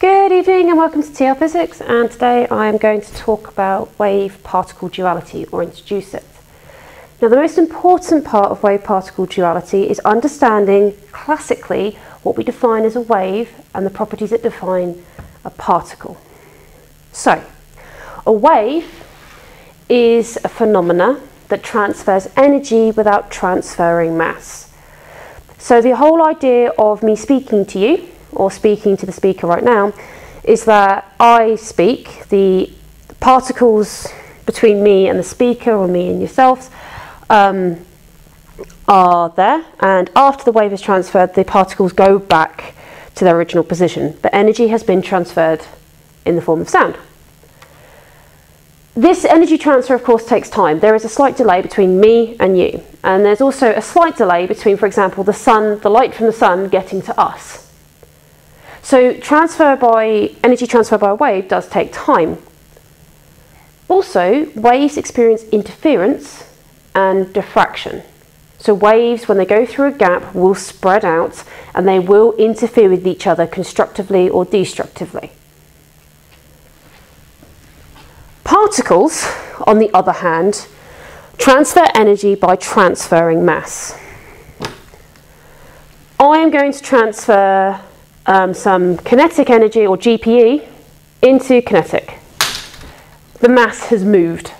Good evening and welcome to TL Physics and today I am going to talk about wave-particle duality or introduce it. Now the most important part of wave-particle duality is understanding classically what we define as a wave and the properties that define a particle. So, a wave is a phenomena that transfers energy without transferring mass. So the whole idea of me speaking to you or speaking to the speaker right now is that I speak, the particles between me and the speaker or me and yourselves um, are there and after the wave is transferred the particles go back to their original position but energy has been transferred in the form of sound. This energy transfer of course takes time. There is a slight delay between me and you and there's also a slight delay between for example the sun, the light from the sun getting to us. So transfer by energy transfer by wave does take time. Also, waves experience interference and diffraction. So waves, when they go through a gap, will spread out and they will interfere with each other constructively or destructively. Particles, on the other hand, transfer energy by transferring mass. I am going to transfer um, some kinetic energy or GPE into kinetic. The mass has moved.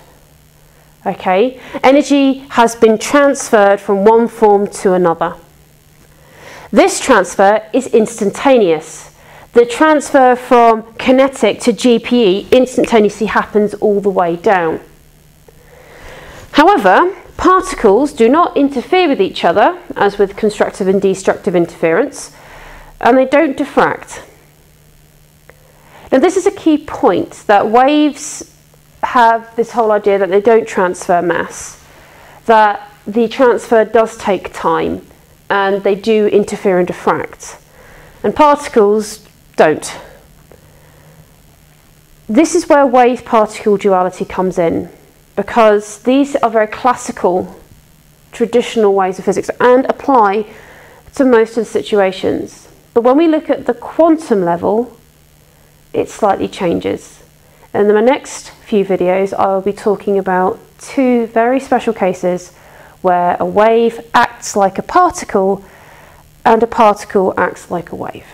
Okay, energy has been transferred from one form to another. This transfer is instantaneous. The transfer from kinetic to GPE instantaneously happens all the way down. However, particles do not interfere with each other, as with constructive and destructive interference, and they don't diffract. Now this is a key point, that waves have this whole idea that they don't transfer mass, that the transfer does take time and they do interfere and diffract. And particles don't. This is where wave-particle duality comes in because these are very classical, traditional ways of physics and apply to most of the situations. But when we look at the quantum level, it slightly changes. In my next few videos, I will be talking about two very special cases where a wave acts like a particle and a particle acts like a wave.